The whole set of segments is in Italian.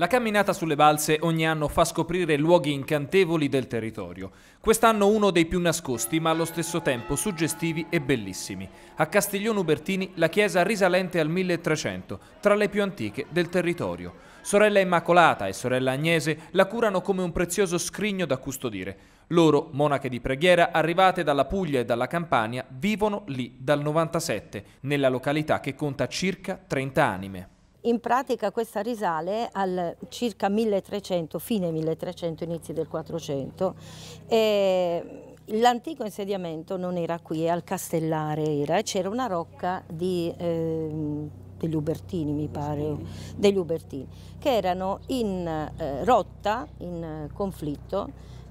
La camminata sulle balse ogni anno fa scoprire luoghi incantevoli del territorio. Quest'anno uno dei più nascosti, ma allo stesso tempo suggestivi e bellissimi. A Castiglione Ubertini la chiesa risalente al 1300, tra le più antiche del territorio. Sorella Immacolata e sorella Agnese la curano come un prezioso scrigno da custodire. Loro, monache di preghiera, arrivate dalla Puglia e dalla Campania, vivono lì dal 97, nella località che conta circa 30 anime. In pratica questa risale al circa 1300, fine 1300, inizi del 400. L'antico insediamento non era qui, al Castellare era, e c'era una rocca di, eh, degli Ubertini, mi pare, degli Ubertini, che erano in eh, rotta, in conflitto,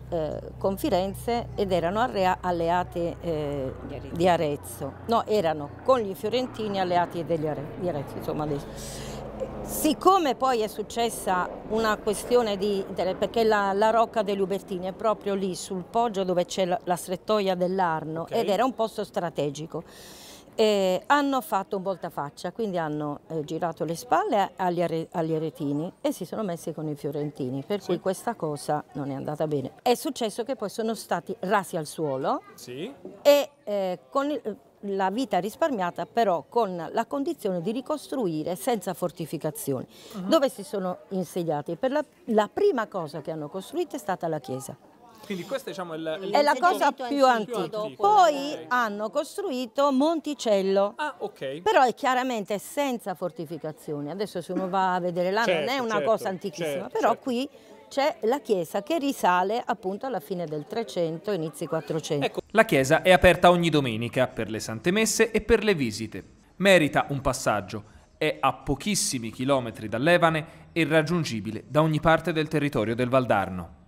eh, con Firenze ed erano alleati eh, di Arezzo. No, erano con gli fiorentini alleati Are di Arezzo, insomma. Siccome poi è successa una questione di, perché la, la Rocca degli Ubertini è proprio lì sul poggio dove c'è la, la, strettoia dell'Arno okay. ed era un posto strategico, eh, hanno fatto un voltafaccia, quindi hanno eh, girato le spalle agli, agli, aretini e si sono messi con i fiorentini, per sì. cui questa cosa non è andata bene. È successo che poi sono stati rasi al suolo sì. e eh, con il, la vita risparmiata però con la condizione di ricostruire senza fortificazioni. Uh -huh. Dove si sono insediati? Per la, la, prima cosa che hanno costruito è stata la chiesa. Quindi questa diciamo, è, il, è la cosa più antica. Più Poi okay. hanno costruito Monticello, ah, okay. però è chiaramente senza fortificazioni. Adesso se uno va a vedere là certo, non è una certo, cosa antichissima, certo, però certo. qui c'è la chiesa che risale appunto alla fine del 300, inizi 400. Ecco, la chiesa è aperta ogni domenica per le sante messe e per le visite. Merita un passaggio. È a pochissimi chilometri dall'Evane e raggiungibile da ogni parte del territorio del Valdarno.